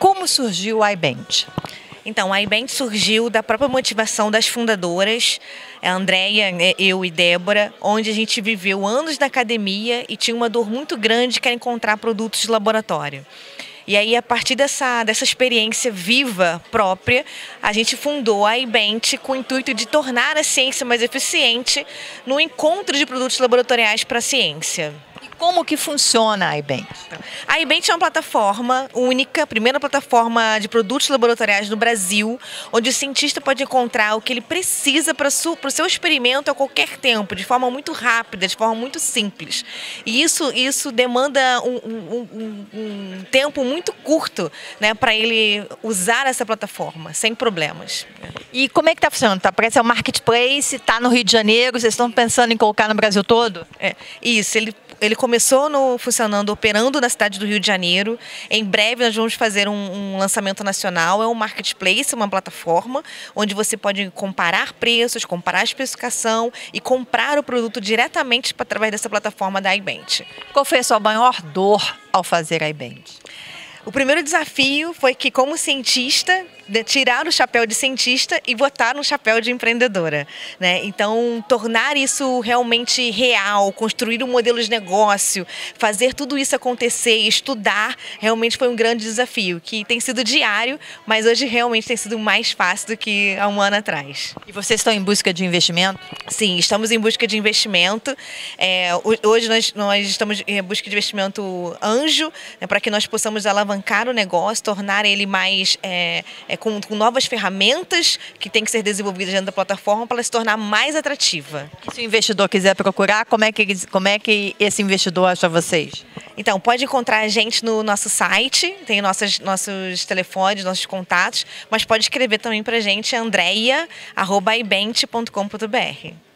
Como surgiu a iBent? Então, a iBent surgiu da própria motivação das fundadoras, a Andrea, né, eu e Débora, onde a gente viveu anos na academia e tinha uma dor muito grande que era encontrar produtos de laboratório. E aí, a partir dessa, dessa experiência viva própria, a gente fundou a iBent com o intuito de tornar a ciência mais eficiente no encontro de produtos laboratoriais para a ciência. Como que funciona a iBent? A iBent é uma plataforma única, primeira plataforma de produtos laboratoriais no Brasil, onde o cientista pode encontrar o que ele precisa para o seu experimento a qualquer tempo, de forma muito rápida, de forma muito simples. E isso, isso demanda um, um, um, um tempo muito curto né, para ele usar essa plataforma, sem problemas. E como é que está funcionando? Tá, parece é um marketplace, está no Rio de Janeiro, vocês estão pensando em colocar no Brasil todo? É, isso, ele ele começou no, funcionando, operando na cidade do Rio de Janeiro. Em breve nós vamos fazer um, um, lançamento nacional. É um marketplace, uma plataforma onde você pode comparar preços, comparar a especificação e comprar o produto diretamente através dessa plataforma da iBent. Qual foi a sua maior dor ao fazer a iBent? O primeiro desafio foi que, como cientista, tirar o chapéu de cientista e botar no chapéu de empreendedora. Né? Então, tornar isso realmente real, construir um modelo de negócio, fazer tudo isso acontecer, estudar, realmente foi um grande desafio, que tem sido diário, mas hoje realmente tem sido mais fácil do que há um ano atrás. E vocês estão em busca de investimento? Sim, estamos em busca de investimento. É, hoje nós, nós estamos em busca de investimento anjo, né, para que nós possamos alavancar o negócio, tornar ele mais é, é, com, com novas ferramentas que têm que ser desenvolvidas dentro da plataforma para ela se tornar mais atrativa. E se o investidor quiser procurar, como é que, como é que esse investidor acha vocês? Então, pode encontrar a gente no nosso site, tem nossas, nossos telefones, nossos contatos, mas pode escrever também para a gente, andreia.ibente.com.br.